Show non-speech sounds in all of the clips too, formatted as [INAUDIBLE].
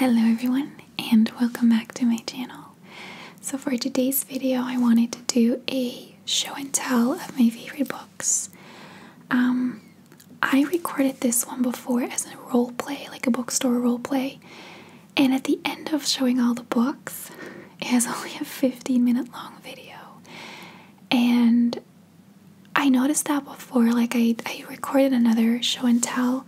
Hello everyone and welcome back to my channel. So for today's video I wanted to do a show and tell of my favorite books. Um, I recorded this one before as a role play, like a bookstore role play, and at the end of showing all the books, it has [LAUGHS] only a 15 minute long video. And I noticed that before, like I, I recorded another show and tell.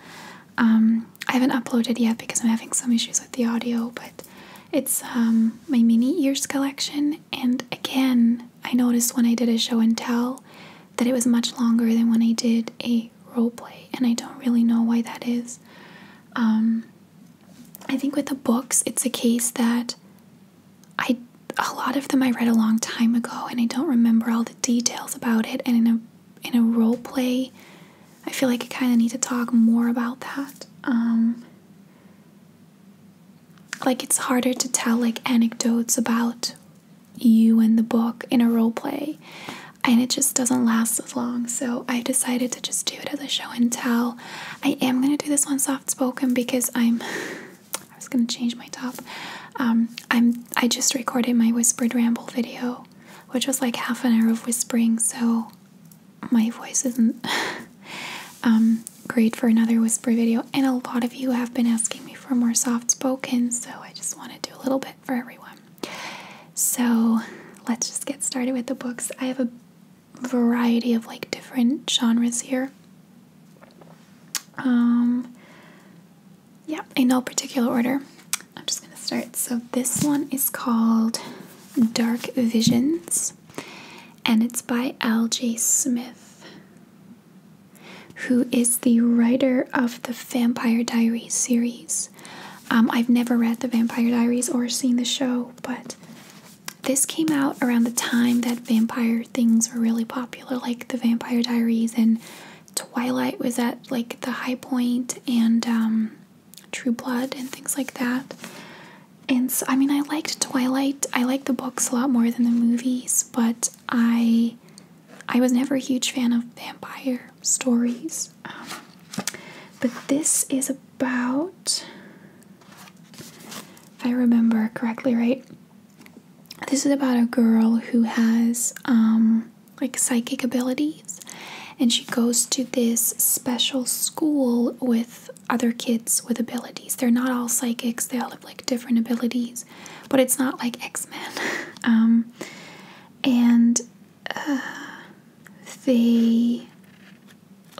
Um, I haven't uploaded yet because I'm having some issues with the audio, but it's um, my mini ears collection. And again, I noticed when I did a show and tell that it was much longer than when I did a role play, and I don't really know why that is. Um, I think with the books, it's a case that I a lot of them I read a long time ago, and I don't remember all the details about it. And in a in a role play, I feel like I kind of need to talk more about that. Um, like it's harder to tell like anecdotes about you and the book in a role play and it just doesn't last as long. So i decided to just do it as a show and tell. I am going to do this one soft spoken because i'm [LAUGHS] i was going to change my top. Um, i'm i just recorded my whispered ramble video which was like half an hour of whispering so my voice isn't [LAUGHS] um, great for another whisper video and a lot of you have been asking me for more soft spoken so i just want to do a little bit for everyone. So let's just get started with the books. I have a variety of like different genres here. Um yeah in no particular order. I'm just gonna start. So this one is called dark visions and it's by L.J. Smith, who is the writer of the Vampire Diaries series. Um, I've never read the Vampire Diaries or seen the show, but this came out around the time that vampire things were really popular, like the Vampire Diaries and Twilight was at like the high point, and um, True Blood and things like that. And so, I mean, I liked Twilight. I like the books a lot more than the movies, but I I was never a huge fan of vampire stories. Um, but this is about, if I remember correctly, right? This is about a girl who has um, like psychic abilities, and she goes to this special school with other kids with abilities. They're not all psychics, they all have like different abilities, but it's not like X Men. [LAUGHS] Um, and uh, they,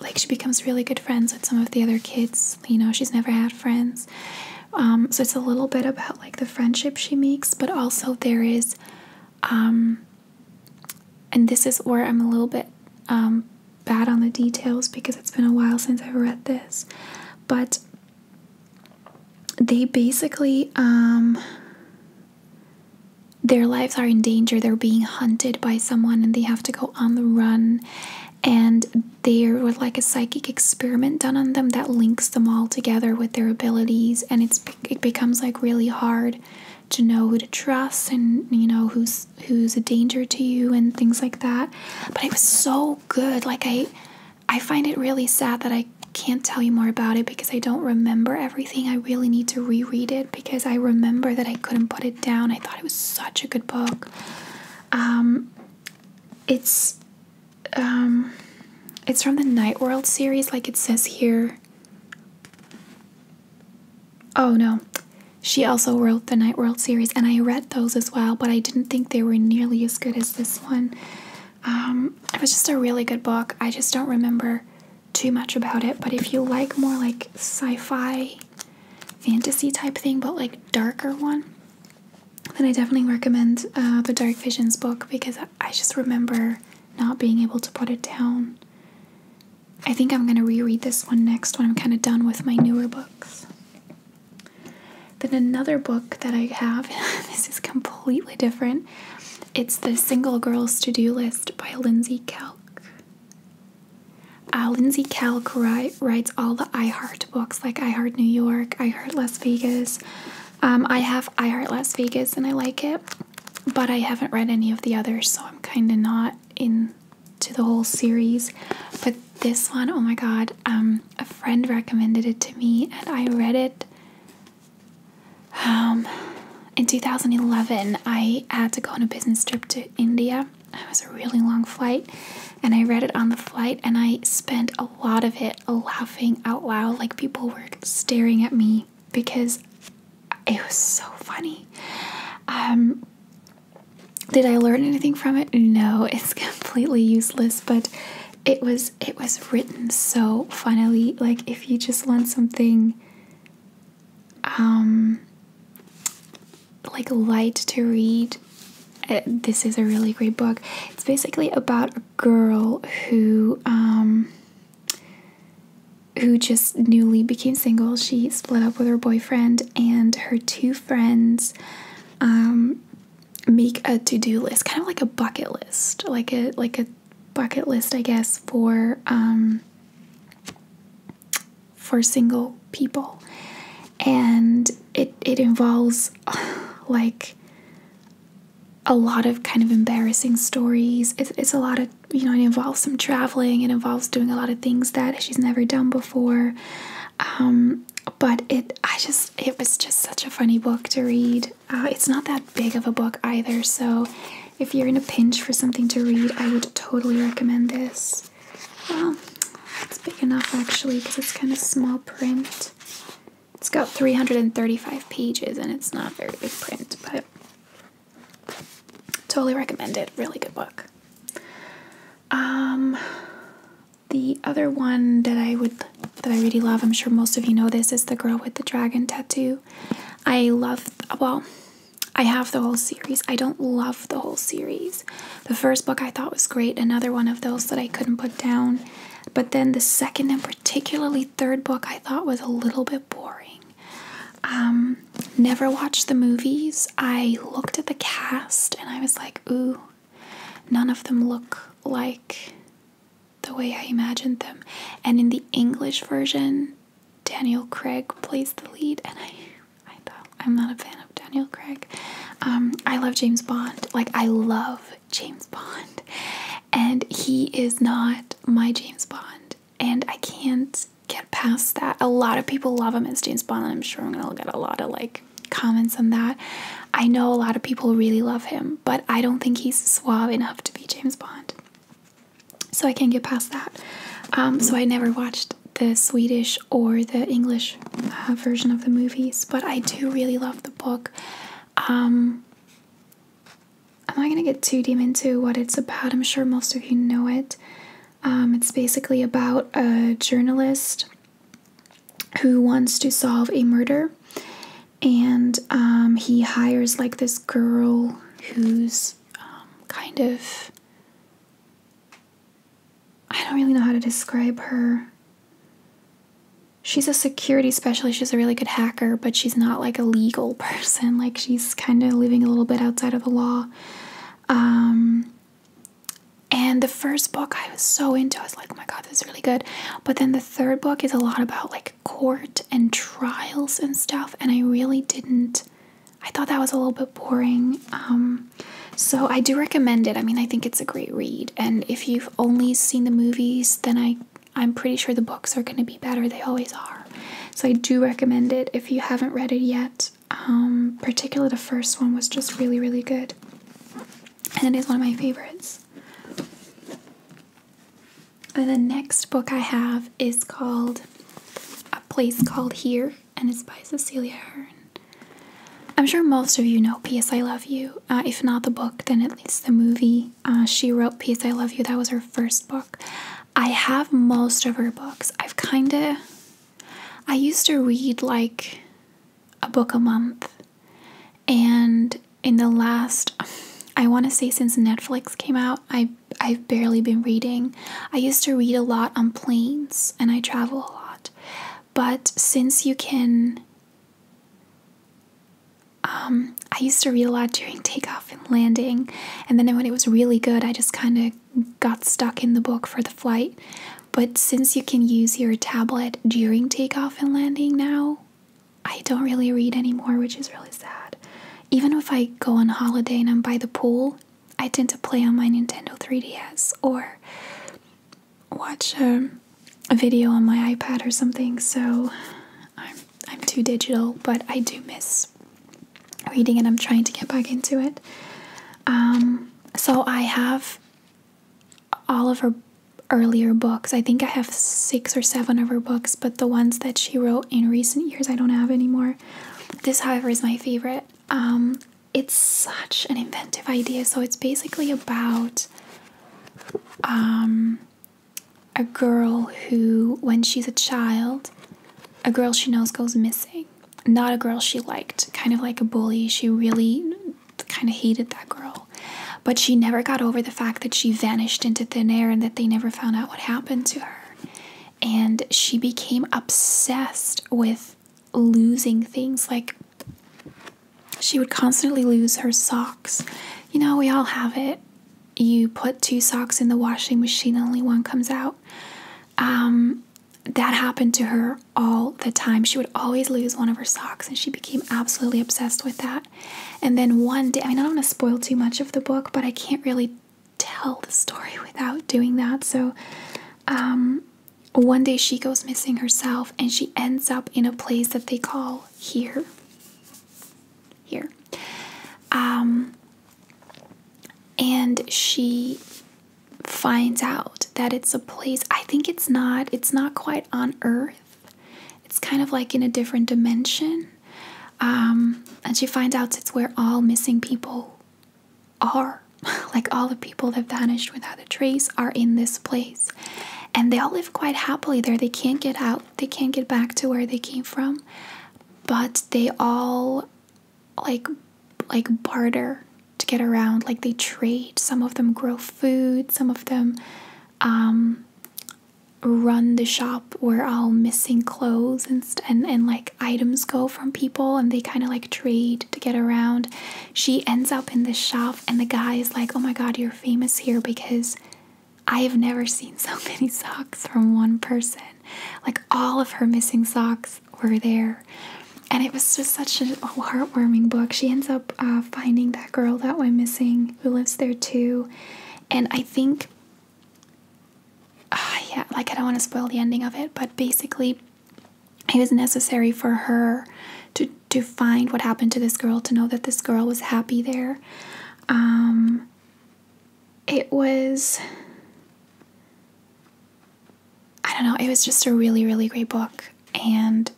like, she becomes really good friends with some of the other kids. You know, she's never had friends. Um, so it's a little bit about like the friendship she makes, but also there is, um, and this is where I'm a little bit um, bad on the details because it's been a while since I've read this but they basically um their lives are in danger. They're being hunted by someone and they have to go on the run. And there was like a psychic experiment done on them that links them all together with their abilities. And it's it becomes like really hard to know who to trust and you know who's who's a danger to you and things like that. But it was so good. Like i i find it really sad that i can't tell you more about it because I don't remember everything. I really need to reread it because I remember that I couldn't put it down. I thought it was such a good book. Um, it's um, it's from the Night World series, like it says here. Oh no, she also wrote the Night World series, and I read those as well, but I didn't think they were nearly as good as this one. Um, it was just a really good book. I just don't remember too much about it, but if you like more like sci-fi fantasy type thing, but like darker one, then I definitely recommend uh, the Dark Visions book because I just remember not being able to put it down. I think I'm gonna reread this one next when I'm kind of done with my newer books. Then another book that I have, [LAUGHS] this is completely different. It's the Single Girls To Do List by Lindsey Kelk. Uh, Lindsey Kelk write, writes all the iHeart books, like iHeart New York, iHeart Las Vegas. Um, I have iHeart Las Vegas and I like it, but I haven't read any of the others, so I'm kind of not into the whole series. But this one, oh my god, um, a friend recommended it to me and I read it. in 2011, I had to go on a business trip to India. It was a really long flight, and I read it on the flight, and I spent a lot of it laughing out loud. Like people were staring at me because it was so funny. Um, did I learn anything from it? No, [LAUGHS] it's completely useless, but it was it was written so funnily. Like if you just want something um like light to read, uh, this is a really great book. It's basically about a girl who um who just newly became single. She split up with her boyfriend and her two friends um make a to-do list, kind of like a bucket list, like a like a bucket list, I guess, for um, for single people, and it it involves [LAUGHS] like a lot of kind of embarrassing stories. It's, it's a lot of you know it involves some traveling. It involves doing a lot of things that she's never done before. Um, but it I just it was just such a funny book to read. Uh, it's not that big of a book either, so if you're in a pinch for something to read, I would totally recommend this. Well, it's big enough actually because it's kind of small print. It's got 335 pages and it's not very big print, but totally recommend it. Really good book. Um, the other one that I would that I really love, I'm sure most of you know this, is The Girl with the Dragon Tattoo. I love well, I have the whole series. I don't love the whole series. The first book I thought was great, another one of those that I couldn't put down. But then the second and particularly third book I thought was a little bit boring. Um, never watched the movies. I looked at the cast and I was like, ooh, none of them look like the way I imagined them. And in the English version, Daniel Craig plays the lead, and I, I thought I'm not a fan of Daniel Craig. Um, I love James Bond. Like I love James Bond, and he is not my James Bond, and I can't get past that. A lot of people love him as James Bond, and I'm sure I'm gonna get a lot of like comments on that. I know a lot of people really love him, but I don't think he's suave enough to be James Bond so I can't get past that. Um, so I never watched the Swedish or the English uh, version of the movies, but I do really love the book. Um, I'm not gonna get too deep into what it's about. I'm sure most of you know it. Um, it's basically about a journalist who wants to solve a murder, and um, he hires like this girl who's um, kind of I don't really know how to describe her. She's a security specialist. She's a really good hacker, but she's not like a legal [LAUGHS] person. Like she's kind of living a little bit outside of the law. Um, and the first book I was so into. I was like, oh my god, this is really good. But then the third book is a lot about like court and trials and stuff. And I really didn't. I thought that was a little bit boring. Um, so I do recommend it. I mean, I think it's a great read. And if you've only seen the movies, then I I'm pretty sure the books are going to be better. They always are. So I do recommend it if you haven't read it yet. Um, particularly the first one was just really, really good. And it is one of my favorites. The next book I have is called A Place Called Here, and it's by Cecelia Ahern. I'm sure most of you know P.S. I Love You. Uh, if not the book, then at least the movie. Uh, she wrote P.S. I Love You. That was her first book. I have most of her books. I've kind of. I used to read like a book a month. And in the last. I want to say since Netflix came out, I I've barely been reading. I used to read a lot on planes and I travel a lot. But since you can um, I used to read a lot during [LAUGHS] takeoff and landing, and then when it was really good, I just kind of got stuck in the book for the flight. But since you can use your tablet during takeoff and landing now, I don't really read anymore, which is really sad. Even if I go on holiday and I'm by the pool, I tend to play on my Nintendo 3DS or watch um, a video on my iPad or something. So I'm I'm too digital, but I do miss reading and I'm trying to get back into it. Um, so I have all of her earlier books. I think I have six or seven of her books, but the ones that she wrote in recent years I don't have anymore. This, however, is my favorite. Um, it's such an inventive idea. So it's basically about um, a girl who, when she's a child, a girl she knows goes missing. Not a girl she liked, kind of like a bully. She really kind of hated that girl. But she never got over the fact that she vanished into thin air and that they never found out what happened to her. And she became obsessed with losing things like she would constantly lose her socks. You know, we all have it. You put two socks in the washing machine, only one comes out. Um, that happened to her all the time. She would always lose one of her socks, and she became absolutely obsessed with that. And then one day, I mean, I don't want to spoil too much of the book, but I can't really tell the story [LAUGHS] without doing that. So, um, one day she goes missing herself, and she ends up in a place that they call here Um, and she finds out that it's a place I think it's not it's not quite on earth. It's kind of like in a different dimension. Um, and she finds out it's where all missing people are. [LAUGHS] like all the people that vanished without a trace are in this place. And they all live quite happily there. They can't get out. They can't get back to where they came from. But they all like like barter to get around. Like they trade. Some of them grow food. Some of them um, run the shop where all missing clothes and, and and like items go from people and they kind of like trade to get around. She ends up in the shop and the guy is like oh my god you're famous here because i have never seen [LAUGHS] so many socks from one person. Like all of her missing socks were there and it was just such a heartwarming book. She ends up uh, finding that girl that went missing who lives there too. And I think, uh, yeah, like I don't want to spoil the ending of it, but basically, it was necessary for her to to find what happened to this girl, to know that this girl was happy there. Um, it was. I don't know, it was just a really, really great book. And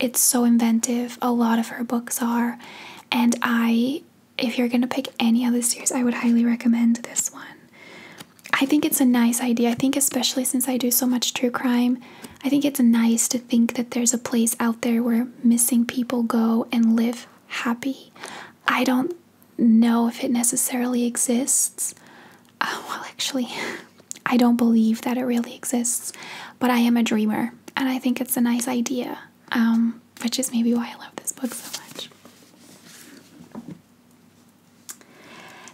it's so inventive. A lot of her books are. And I, if you're going to pick any of the series, I would highly recommend this one. I think it's a nice idea. I think, especially since I do so much true crime, I think it's nice to think that there's a place out there where missing people go and live happy. I don't know if it necessarily exists. Uh, well, actually, [LAUGHS] I don't believe that it really exists, but I am a dreamer and I think it's a nice idea um, which is maybe why I love this book so much.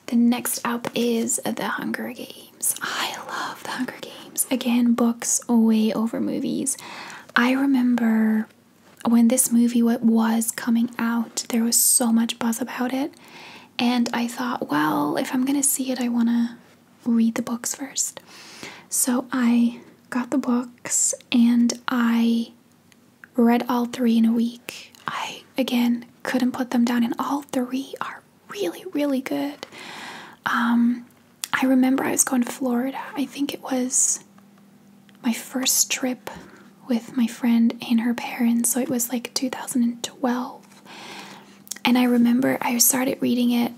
The next up is The Hunger Games. I love The Hunger Games. Again, books way over movies. I remember when this movie was coming out, there was so much buzz about it. And I thought, well, if I'm going to see it, I want to read the books first. So I got the books and I read all three in a week. I, again, couldn't put them down, and all three are really, really good. Um, I remember I was going to Florida. I think it was my first trip with my friend and her parents, so it was like 2012. And I remember I started reading it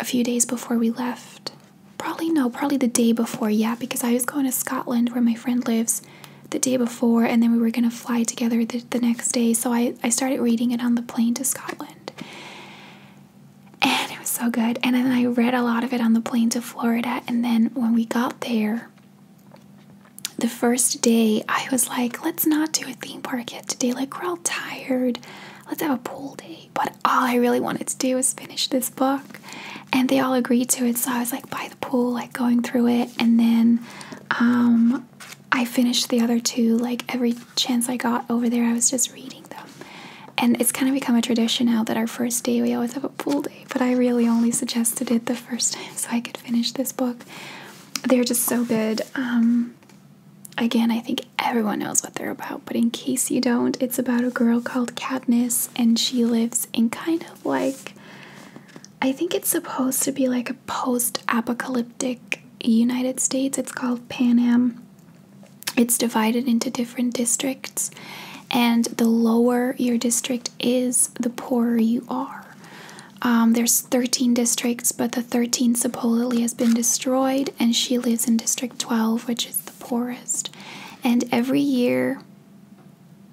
a few days before we left. Probably no, probably the day before, yeah, because I was going to Scotland where my friend lives the day before, and then we were going to fly together the, the next day. So I, I started reading it on the plane to Scotland. And it was so good. And then I read a lot of it on the plane to Florida. And then when we got there, the first day, I was like, let's not do a theme park yet today. Like, we're all tired. Let's have a pool day. But all I really wanted to do was finish this book. And they all agreed to it. So I was like by the pool, like going through it. And then um, I finished the other two like every chance I got over there, I was just reading them. And it's kind of become a tradition now that our first day we always have a pool day, but I really only suggested it the first [LAUGHS] time so I could finish this book. They're just so good. Um, again, I think everyone knows what they're about, but in case you don't, it's about a girl called Katniss, and she lives in kind of like I think it's supposed to be like a post apocalyptic United States. It's called Panem. It's divided into different districts, and the lower your district is, the poorer you are. Um, there's 13 districts, but the 13 supposedly has been destroyed, and she lives in District 12, which is the poorest. And every year,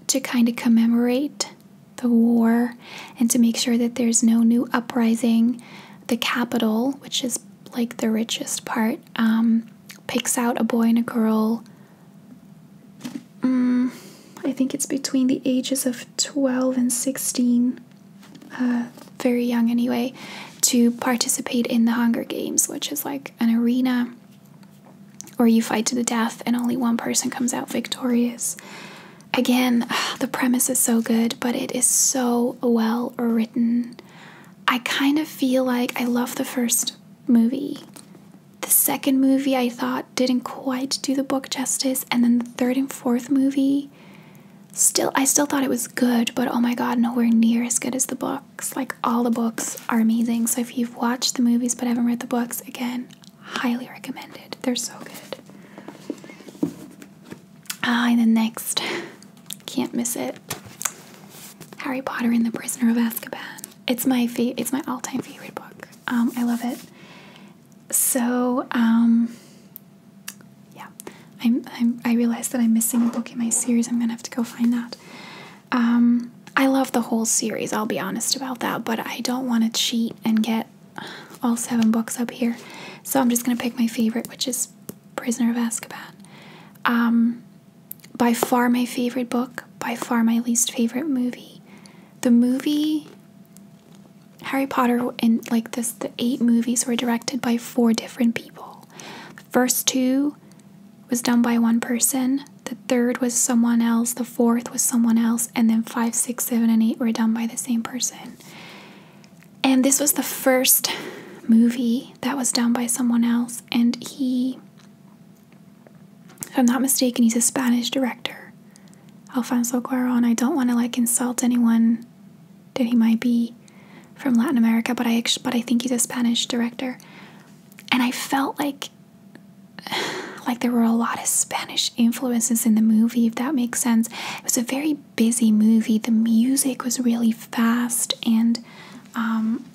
to kind of commemorate the war and to make sure that there's no new uprising, the capital, which is like the richest part, um, picks out a boy and a girl. Mm, I think it's between the ages of 12 and 16, uh, very young anyway, to participate in the Hunger Games, which is like an arena where you fight to the death and only one person comes out victorious. Again, the premise is so good, but it is so well written. I kind of feel like I love the first movie. The second movie I thought didn't quite do the book justice, and then the third and fourth movie still I still thought it was good, but oh my god, nowhere near as good as the books. Like all the books are amazing. So if you've watched the movies but haven't read the books, again, highly recommended. They're so good. Ah, and then next, can't miss it. Harry Potter and the Prisoner of Azkaban. It's my fa- it's my all-time favorite book. Um, I love it. So, um, yeah, I'm, I'm, I realized that I'm missing a book in my series. I'm gonna have to go find that. Um, I love the whole series, I'll be honest about that, but I don't want to cheat and get all seven books up here. So I'm just gonna pick my favorite, which is Prisoner of Azkaban. Um, by far my favorite book, by far my least favorite movie. The movie Harry Potter and like this the eight movies were directed by four different people. The first two was done by one person, the third was someone else, the fourth was someone else, and then five, six, seven, and eight were done by the same person. And this was the first movie that was done by someone else, and he if I'm not mistaken, he's a Spanish director. Alfonso Cuaron. I don't want to like insult anyone that he might be from Latin America, but I but I think he's a Spanish director. And I felt like [SIGHS] like there were a lot of Spanish influences in the movie, if that makes sense. It was a very busy movie. The music was really fast and um,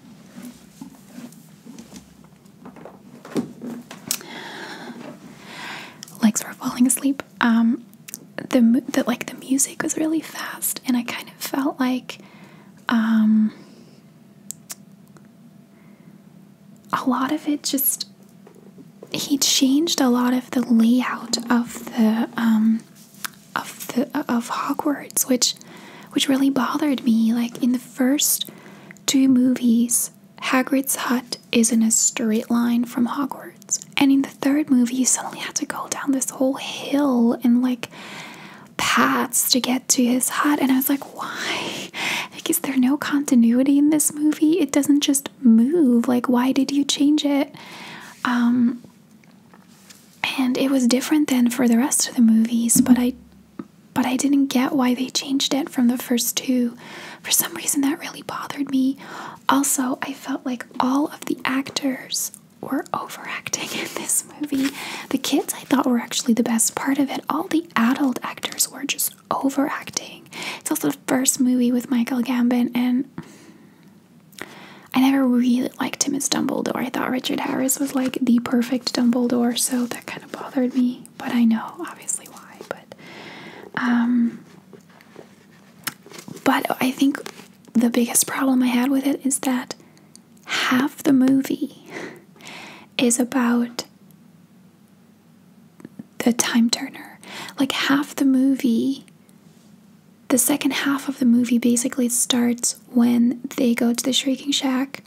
legs were falling asleep. Um, the the like the music was really fast, and I kind of felt like um, a lot of it just he changed a lot of the layout of the um, of the of Hogwarts, which which really bothered me. Like in the first two movies, Hagrid's hut is in a straight line from Hogwarts. And in the third movie, you suddenly had to go down this whole hill and like paths to get to his hut. And I was like, why? Is there no continuity in this movie? It doesn't just move. Like, why did you change it? Um, and it was different than for the rest of the movies, but I but I didn't get why they changed it from the first two. For some reason, that really bothered me. Also, I felt like all of the actors were overacting in this movie. The kids I thought were actually the best part of it. All the adult actors were just overacting. It's also the first movie with Michael Gambon, and I never really liked him as Dumbledore. I thought Richard Harris was like the perfect Dumbledore, so that kind of bothered me. But I know, obviously, why. But um, but I think the biggest problem I had with it is that half the movie is about the time turner. Like half the movie, the second half of the movie basically starts when they go to the Shrieking Shack.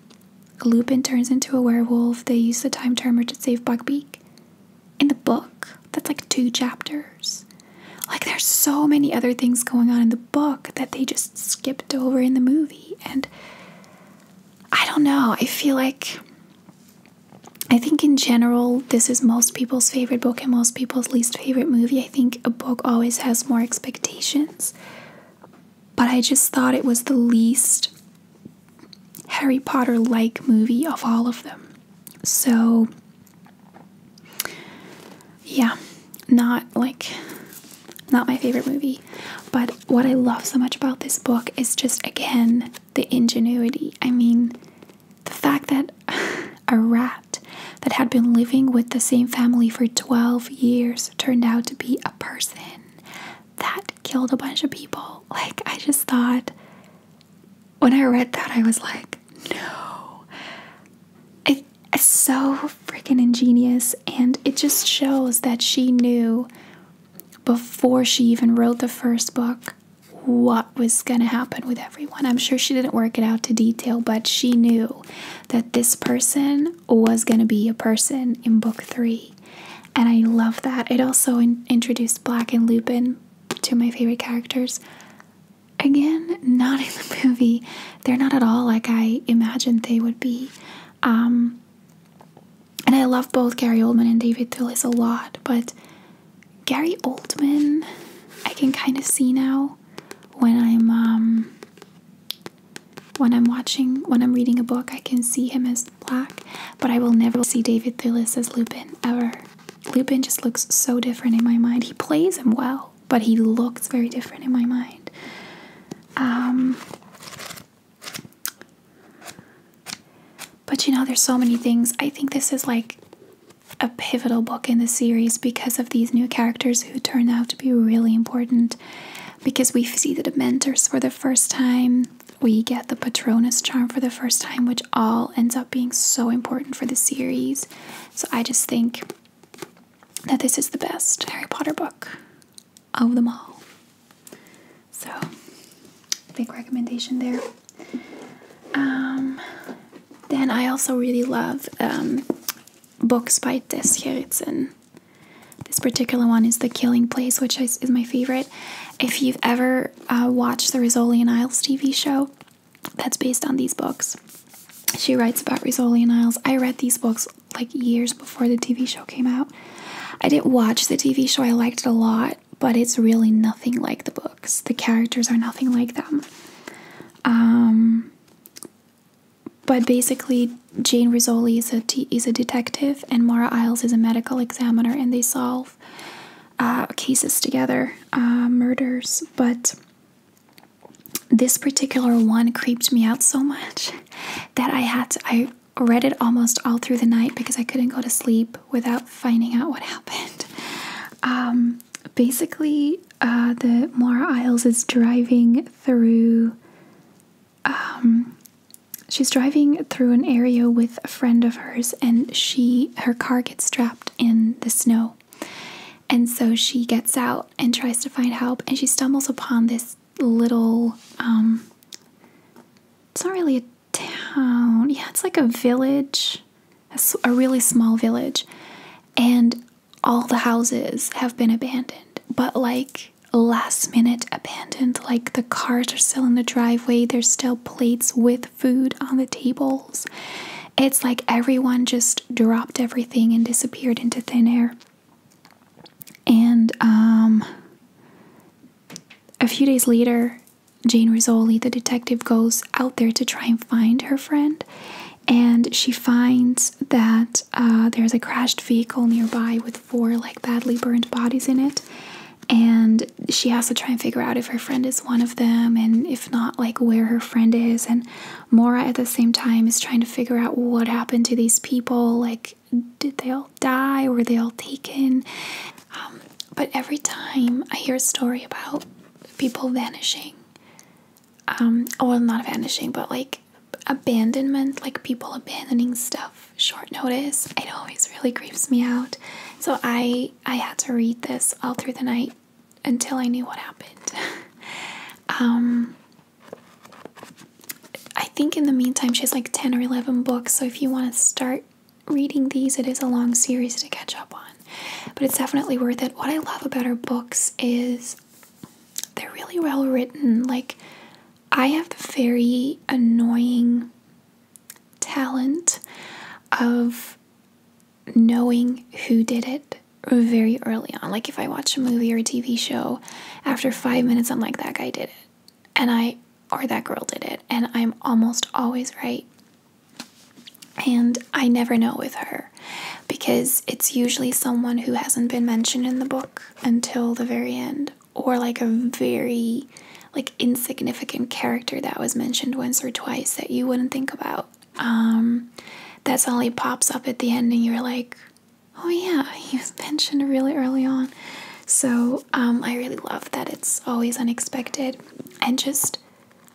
Lupin turns into a werewolf. They use the time turner to save Buckbeak. In the book, that's like two chapters. Like there's so many other things going on in the book that they just skipped over in the movie. And I don't know. I feel like I think in general this is most people's favorite book and most people's least favorite movie. I think a book always has more expectations. But I just thought it was the least Harry Potter like movie of all of them. So, yeah, not like, not my favorite movie. But what I love so much about this book is just, again, the ingenuity. I mean, the fact that [LAUGHS] a rat that had been living with the same family for 12 years turned out to be a person that killed a bunch of people. [LAUGHS] Like, I just thought, when I read that, I was like, no. it's so freaking ingenious, and it just shows that she knew before she even wrote the first book what was going to happen with everyone. I'm sure she didn't work it out to detail, but she knew that this person was going to be a person in book three. And I love that. It also in- introduced Black and Lupin, two of my favorite characters. Again, not in the [LAUGHS] movie. They're not at all like I imagined they would be. Um, and I love both Gary Oldman and David Thewlis a lot, but Gary Oldman, I can kind of see now when I'm um, when I'm watching when I'm reading a book, I can see him as black, but I will never see David Thewlis as Lupin ever. Lupin just looks so different in my mind. He plays him well, but he looks very different in my mind. Um, but you know, there's so many things. I think this is like a pivotal book in the series because of these new characters who turn out to be really important. Because we see the Dementors for the first time, we get the Patronus charm for the first time, which all ends up being so important for the series. So I just think that this is the best Harry Potter book of them all. So, big recommendation there. Um, then I also really love um, books by Tess Gerritsen. This particular one is The Killing Place, which is, is my favorite. If you've ever uh, watched the Rizzoli and Isles TV show, that's based on these books. She writes about Rizzoli and Isles. I read these books like years before the TV show came out. I didn't watch the TV show, I liked it a lot, but it's really nothing like the books. The characters are nothing like them. Um, but basically, Jane Rizzoli is a, is a detective, and Maura Isles is a medical examiner, and they solve uh, cases together, uh, murders. But this particular one creeped me out so much that I had to, I read it almost all through the night because I couldn't go to sleep without finding out what [LAUGHS] happened. Um, basically, uh, the Maura Isles is driving through. Um, she's driving through an area with a friend of hers, and she her car gets trapped in the snow. And so she gets out and tries to find help, and she stumbles upon this little. Um, it's not really a town. Yeah, it's like a village, a, a really small village, and all the houses have been abandoned, but like last minute abandoned. Like the cars are still in the driveway, there's still plates with food on the tables. It's like everyone just dropped everything and disappeared into thin air. And um, a few days later, Jane Rizzoli, the detective, goes out there to try and find her friend. And she finds that uh, there's a crashed vehicle nearby with four like badly burned bodies in it. And she has to try and figure out if her friend is one of them, and if not, like where her friend is. And Maura at the same time, is trying to figure out what happened to these people. Like, did they all die? Were they all taken? Um, but every time I hear a story about people vanishing, um, not vanishing, but like abandonment, like people abandoning stuff short notice, it always really creeps me out. So I I had to read this all through the night until I knew what happened. [LAUGHS] um, I think in the meantime she has like 10 or 11 books, so if you want to start reading these, it is a long series to catch up on. But it's definitely worth it. What I love about her books is they're really well written. Like I have the very annoying talent of knowing who did it very early on. Like if I watch a movie or a TV show, after five minutes, I'm like, that guy did it. And I or that girl did it, and I'm almost always right. And I never know with her because it's usually someone who hasn't been mentioned in the book until the very end, or like a very like insignificant character that was mentioned once or twice that you wouldn't think about. Um, that suddenly pops up at the end, and you're like, oh yeah, [LAUGHS] he was mentioned really early on. So um, I really love that it's always unexpected, and just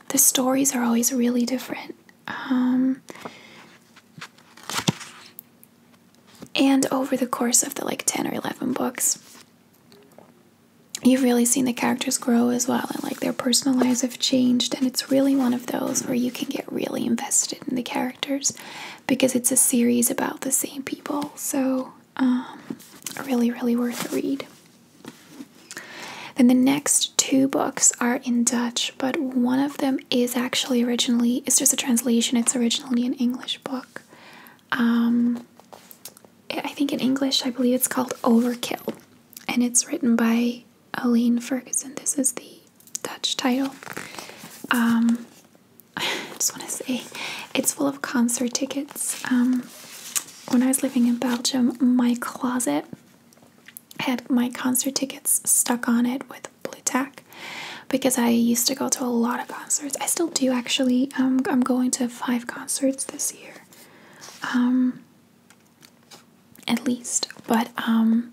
the stories are always really different. Um, and over the course of the like 10 or 11 books, you've really seen the characters grow as well, and like their personal lives have changed. And it's really one of those where you can get really invested in the characters because it's a series about the same people. So, um, really, really worth a read. Then the next two books are in Dutch, but one of them is actually originally, it's just a translation, it's originally an English book. Um, I think in English, I believe it's called Overkill, and it's written by Alane Ferguson. This is the Dutch title. Um, [LAUGHS] I just want to say it's full of concert tickets. Um, when I was living in Belgium, my closet had my concert tickets stuck on it with Blu Tack because I used to go to a lot of concerts. I still do actually. Um, I'm going to five concerts this year, um, at least. But um,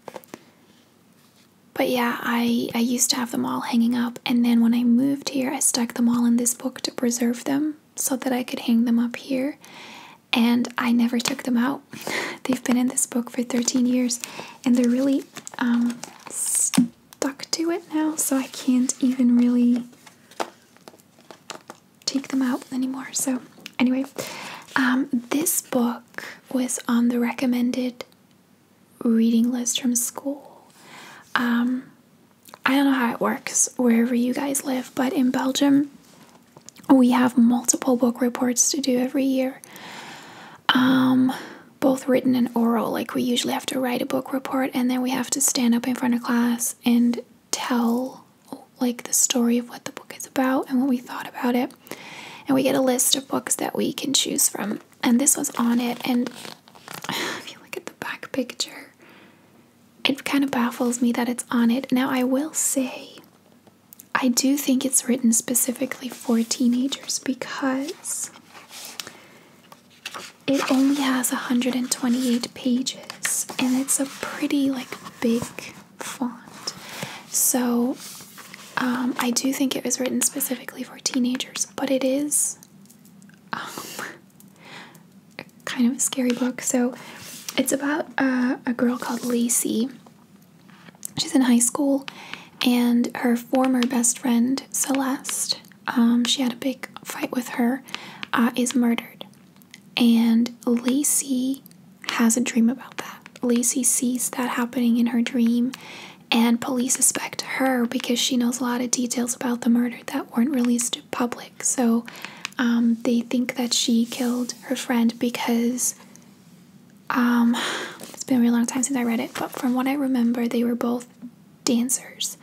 but yeah, I I used to have them all hanging up, and then when I moved here, I stuck them all in this book to preserve them so that I could hang them up here and I never took them out. [LAUGHS] They've been in this book for 13 years and they're really um, stuck to it now, so I can't even really take them out anymore. So, anyway, um, this book was on the recommended reading list from school. Um, I don't know how it works wherever you guys live, but in Belgium, we have multiple book reports to do every year. Um, both written and oral. Like we usually have to write a book report and then we have to stand up in front of class and tell like the story of what the book is about and what we thought about it. And we get a list of books that we can choose from. And this was on it and [SIGHS] if you look at the back picture, it kind of baffles me that it's on it. Now I will say I do think it's written specifically for teenagers because it only has 128 pages and it's a pretty like big font. So um, I do think it was written specifically for teenagers, but it is um, [LAUGHS] kind of a scary book. So it's about uh, a girl called Lacey. She's in high school, and her former best friend Celeste, um, she had a big fight with her, uh, is murdered and Lacey has a dream about that. Lacey sees that happening in her dream, and police suspect her because she knows a lot of details about the murder that weren't released to public. So um, they think that she killed her friend because um, it's been a really long time since I read it, but from what I remember, they were both dancers.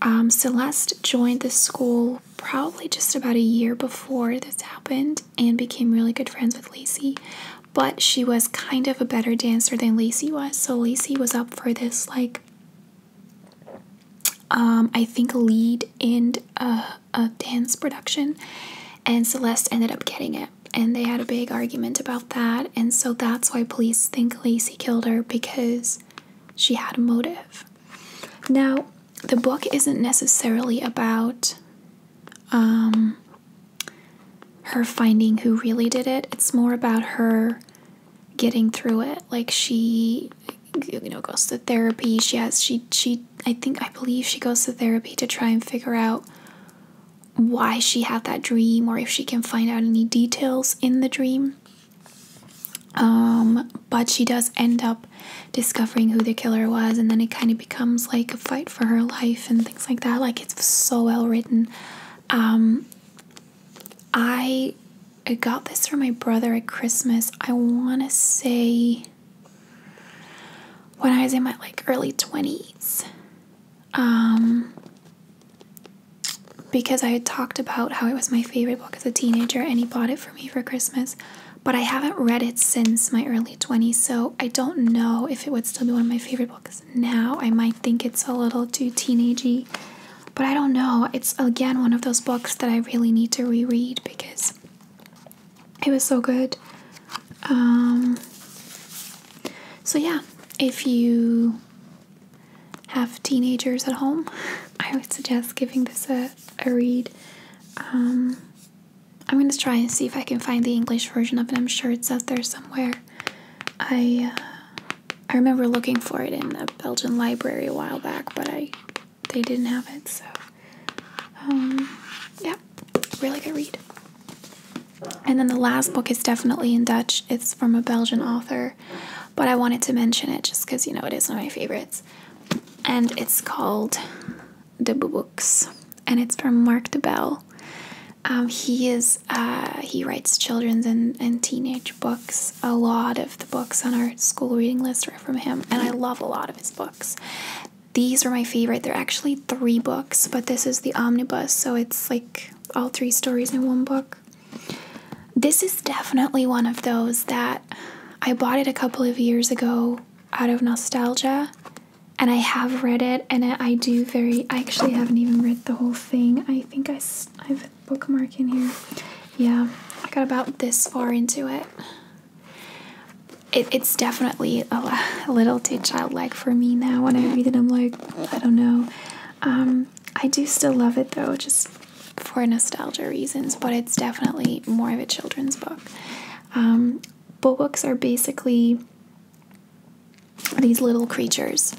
Um, Celeste joined the school probably just about a year before this happened and became really good friends with Lacey. But she was kind of a better dancer than Lacey was. So Lacey was up for this, like, um, I think, lead in a, a dance production. And Celeste ended up getting it. And they had a big argument about that. And so that's why police think Lacey killed her because she had a motive. Now, the book isn't necessarily about um, her finding who really did it. It's more about her getting through it. Like she, you know, goes to therapy. She has she she I think I believe she goes to therapy to try and figure out why she had that dream or if she can find out any details in the dream. Um, but she does end up discovering who the killer was, and then it kind of becomes like a fight for her life and things like that. Like it's so well written. Um, I got this for my brother at Christmas. I want to say when I was in my like early 20s. Um, because I had talked about how it was my favorite book as a teenager and he bought it for me for Christmas. But I haven't read it since my early 20s, so I don't know if it would still be one of my favorite books now. I might think it's a little too teenagey, but I don't know. It's again one of those books that I really need to reread because it was so good. Um, so, yeah, if you have teenagers at home, [LAUGHS] I would suggest giving this a, a read. Um, I'm going to try and see if I can find the English version of it. I'm sure it's out there somewhere. I uh, I remember looking for it in the Belgian library a while back, but I they didn't have it. So um, yeah, really good read. And then the last book is definitely in Dutch. It's from a Belgian author, but I wanted to mention it just because you know it is one of my favorites. And it's called De Boeboeks, and it's from Marc de Bel. Um, he is uh, he writes children's and, and teenage books. A lot of the books on our school reading list are from him, and I love a lot of his books. These are my favorite. They're actually three books, but this is the omnibus, so it's like all three stories in one book. This is definitely one of those that I bought it a couple of years ago out of nostalgia and I have read it, and I do very. I actually haven't even read the whole thing. I think I, I have a bookmark in here. Yeah, I got about this far into it. It, it's definitely a, a little too childlike for me now. When I read it, I'm like, I don't know. Um, I do still love it though, just for nostalgia reasons, but it's definitely more of a children's book. Um, Boeboeks are basically these little creatures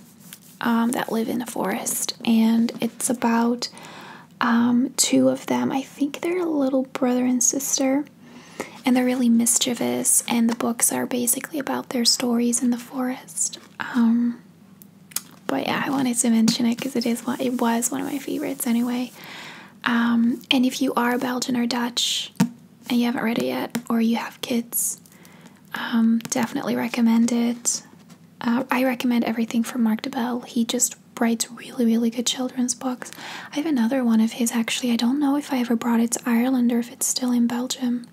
um, that live in a forest, and it's about um, two of them. I think they're a little brother and sister, and they're really mischievous. And the books are basically about their stories in the forest. Um, but yeah, I wanted to mention it because it is one, it was one of my favorites anyway. Um, and if you are Belgian or Dutch and you haven't read it yet, or you have kids, um, definitely recommend it. Uh, I recommend everything from Marc de Bel. He just writes really, really good children's books. I have another one of his actually. I don't know if I ever brought it to Ireland or if it's still in Belgium.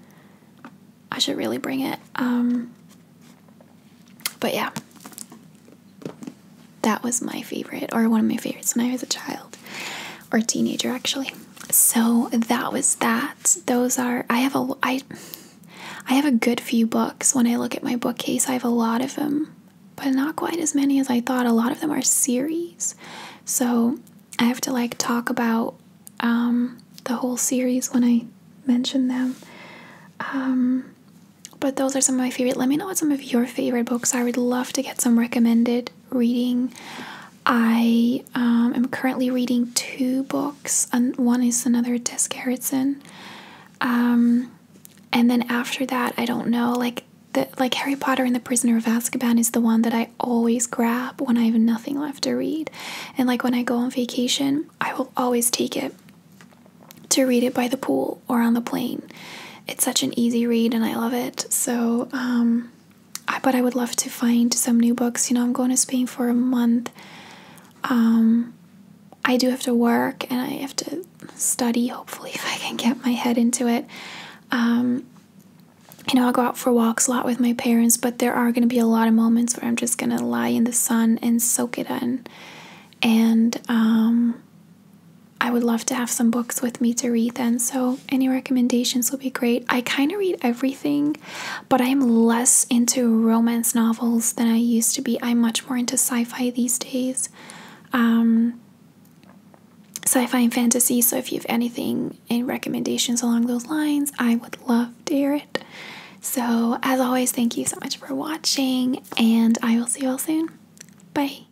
I should really bring it. Um, but yeah, that was my favorite, or one of my favorites when I was a child or teenager, actually. So that was that. Those are. I have a. I. I have a good few books. When I look at my bookcase, I have a lot of them but not quite as many as I thought. A lot of them are series. So I have to like talk about um, the whole series when I mention them. Um, but those are some of my favorite. Let me know what some of your favorite books are. I would love to get some recommended reading. I um, am currently reading two books, and one is another Tess Gerritsen. Um, and then after that, I don't know. Like the like Harry Potter and the Prisoner of Azkaban is the one that I always grab when I have nothing left to read. And like when I go on vacation, I will always take it to read it by the pool or on the plane. It's such an easy read and I love it. So um I, but I would love to find some new books. You know, I'm going to Spain for a month. Um I do have to work and I have to study hopefully [LAUGHS] if I can get my head into it. Um you know, I'll go out for walks a lot with my parents, but there are going to be a lot of moments where I'm just going to lie in the sun and soak it in. And um, I would love to have some books with me to read then. So, any recommendations would be great. I kind of read everything, but I am less into romance novels than I used to be. I'm much more into sci fi these days. Um, sci-fi and fantasy so if you have anything any recommendations along those lines i would love to hear it so, as always, thank you so much for watching, and I will see you all soon. Bye.